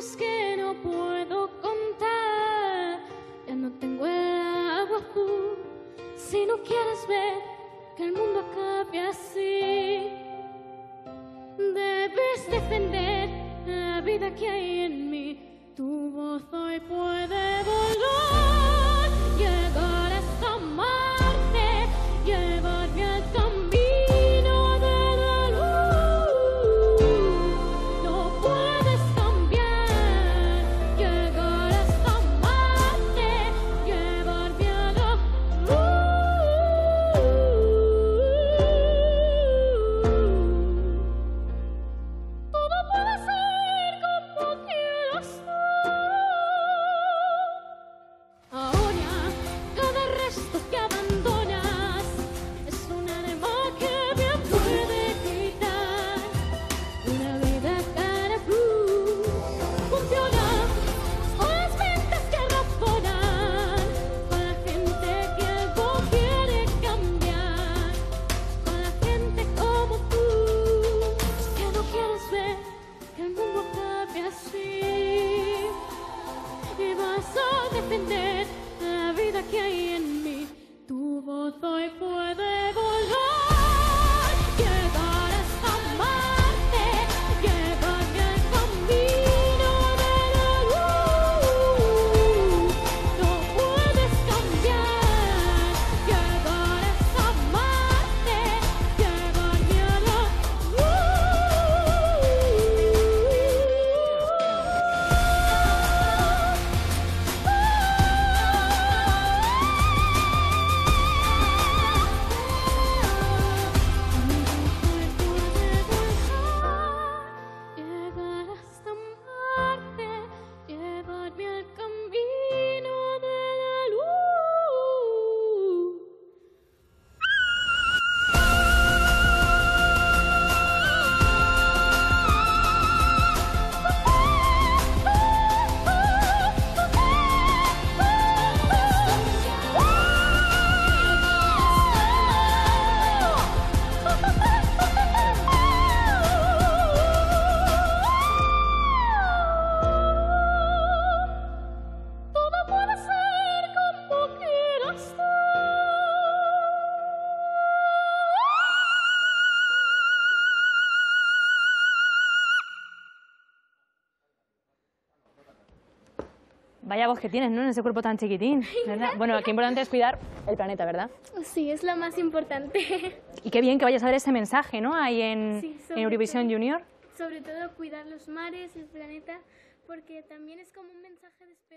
secretos que no puedo contar. Ya no tengo el agua azul si no quieres ver que el mundo acabe así. Debes defender la vida que hay en mí. Tu voz hoy puede Vaya voz que tienes, ¿no? En ese cuerpo tan chiquitín. ¿verdad? Bueno, qué importante es cuidar el planeta, ¿verdad? Sí, es lo más importante. Y qué bien que vayas a ver ese mensaje, ¿no? Ahí en, Sí, en Eurovisión todo. Junior. Sobre todo cuidar los mares, el planeta, porque también es como un mensaje de esperanza.